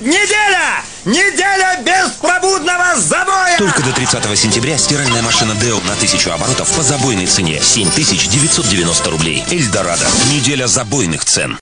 неделя! Неделя беспробудного забоя! Только до 30 сентября стиральная машина Dell на 1000 оборотов по забойной цене 7990 рублей. Эльдорадо. Неделя забойных цен.